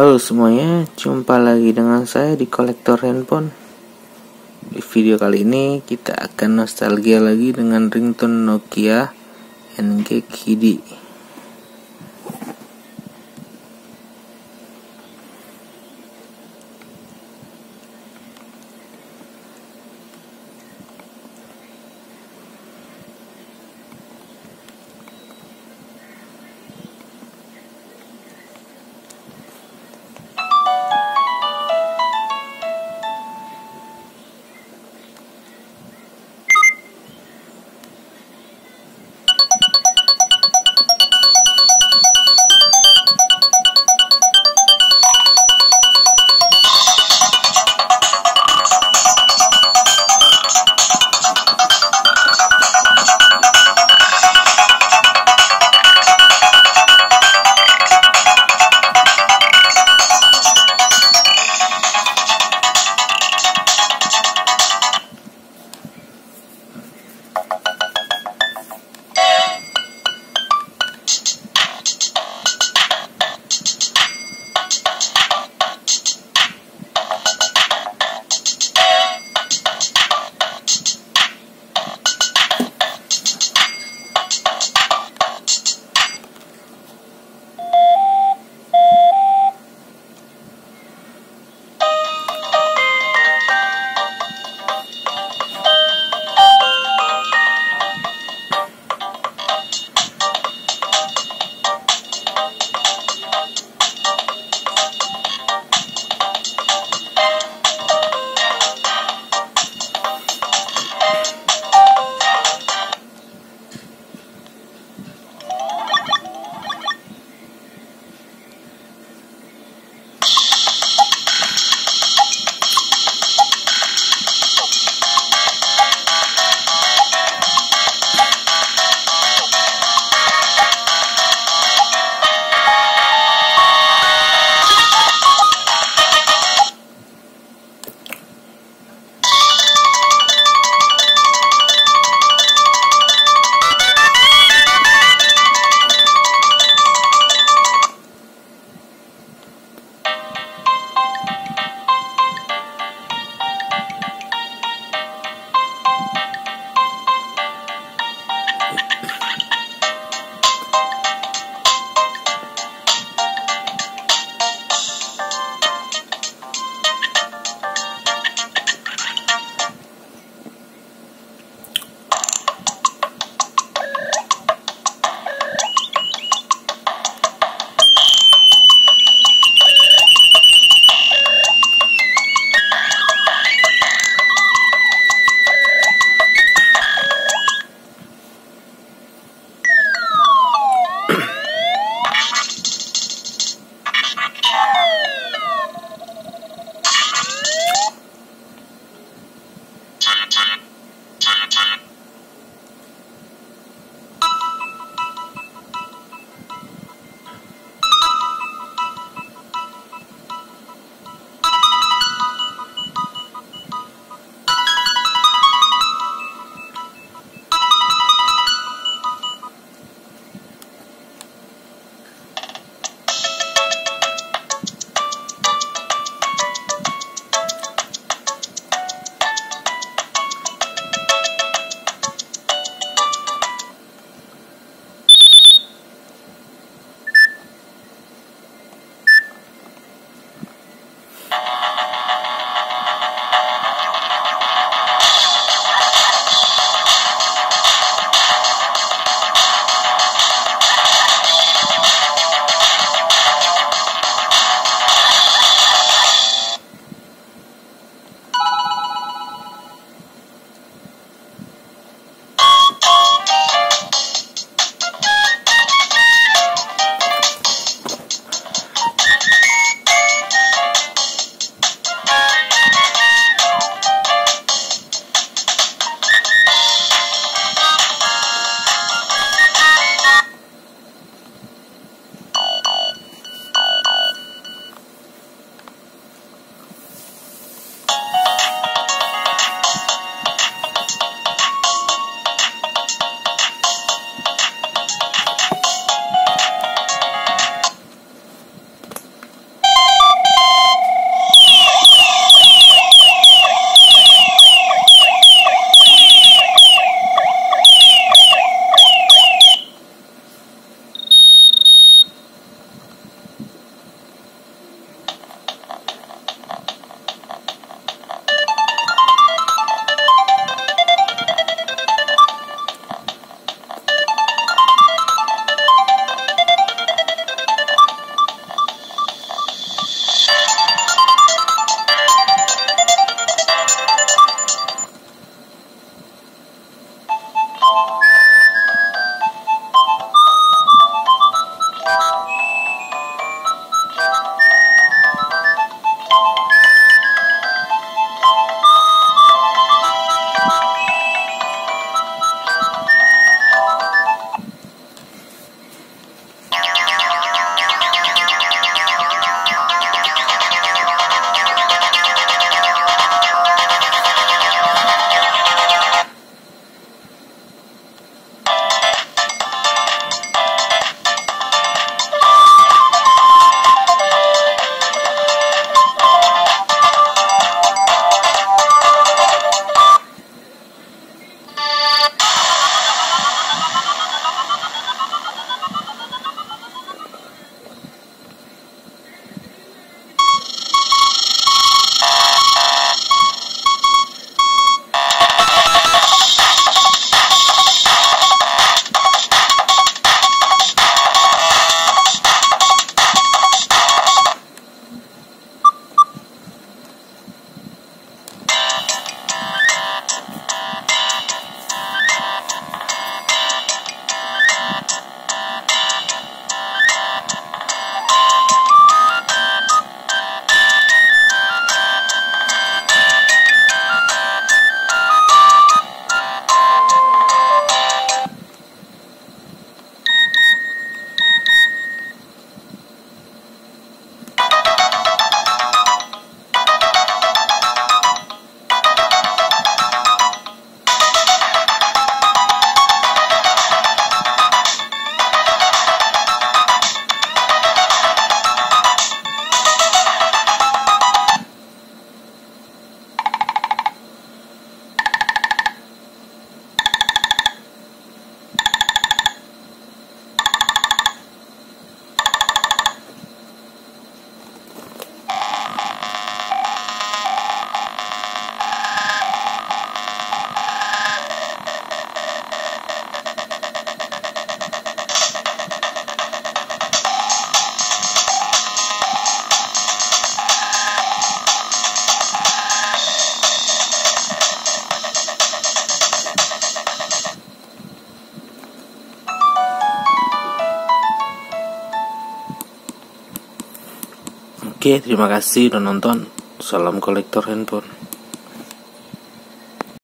Halo semuanya, jumpa lagi dengan saya di kolektor handphone. Di video kali ini kita akan nostalgia lagi dengan ringtone Nokia NG Kidi. Oke, terima kasih udah nonton. Salam kolektor handphone.